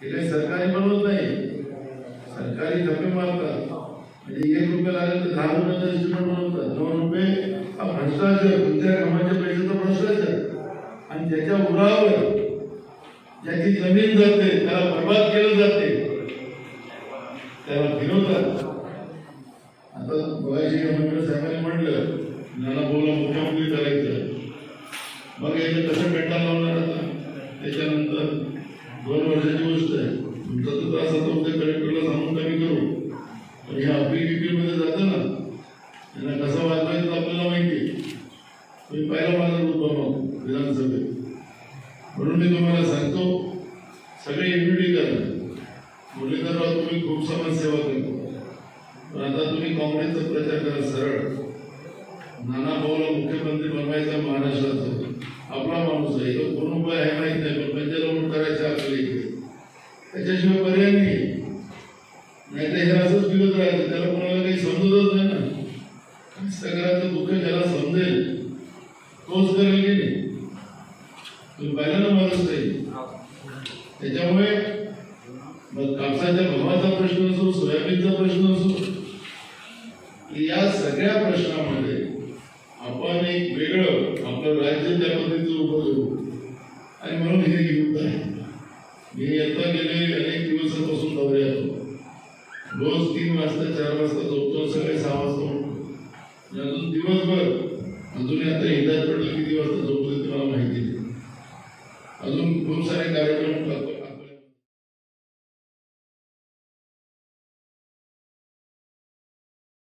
हे काही सरकारी बनवत नाही. सरकारी धप्पे मारतात. म्हणजे एक रुपये लागेल तर दहा रुपयाचा इन्स्ट्रुमेंट बनवतात. दोन रुपये हा भ्रष्टाचार कोणत्या कामाच्या पैशाचा भ्रष्टाचार आणि त्याच्या उरावर ज्याची जमीन जाते त्याला बर्बाद केलं जाते त्याला फिरवतात. आता बघायची गव्हर्नमेंट साहेबांनी म्हटलं नाना बोला मुख्यमंत्री करायचं मग याचं कसं पेटा लावणार आता? पण हे मध्ये जातं ना त्यांना कसं वाजवायचं आपल्याला माहिती आहे. तुम्ही पहिला माझा रूप बनवा विधानसभेत. म्हणून मी तुम्हाला सांगतो सगळे युनिटी करा मुरलीधरराव तुम्ही खूप समाजसेवा करतो. पण आता तुम्ही काँग्रेसचा प्रचार करा सरळ. नाना भाऊला मुख्यमंत्री बनवायचा महाराष्ट्राचा आपला माणूस आहे तो कोण उपाय आहे माहीत नाही पण पंचायत करायचं आपल्या इथे. त्याच्याशिवाय नाही तर हे असंच फिरत राहायचं त्याला कोणाला काही समजतच नाही ना. सगळ्याचं दुःख ज्याला समजेल तोच करेल की नाही? तुम्ही पाहिलं माणूस नाही त्याच्यामुळे मग कापसाच्या भावाचा प्रश्न असो सोयाबीनचा प्रश्न असो या सगळ्या प्रश्नामध्ये आपण एक वेगळं आपलं राज्य त्या पद्धतीचं उभं करू आणि म्हणून हे युद्ध आहे. मी आता गेले अनेक दिवसापासून दौऱ्यात होतो रोज तीन वाजता चार वाजता झोपतो सगळे सहा वाजता उठतो. अजून दिवसभर अजून आता हिदायत पडलं किती वाजता झोपतो ते मला माहिती नाही अजून खूप सारे कार्यक्रम